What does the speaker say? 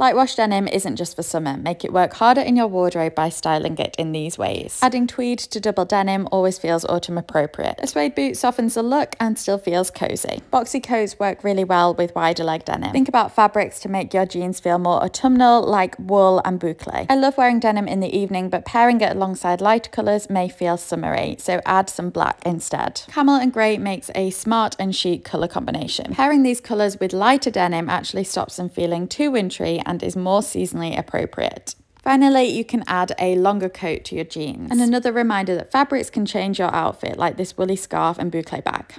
Light wash denim isn't just for summer. Make it work harder in your wardrobe by styling it in these ways. Adding tweed to double denim always feels autumn appropriate. A suede boot softens the look and still feels cozy. Boxy coats work really well with wider leg denim. Think about fabrics to make your jeans feel more autumnal like wool and boucle. I love wearing denim in the evening but pairing it alongside lighter colours may feel summery so add some black instead. Camel and grey makes a smart and chic colour combination. Pairing these colours with lighter denim actually stops them feeling too wintry and is more seasonally appropriate. Finally, you can add a longer coat to your jeans. And another reminder that fabrics can change your outfit, like this woolly scarf and boucle bag.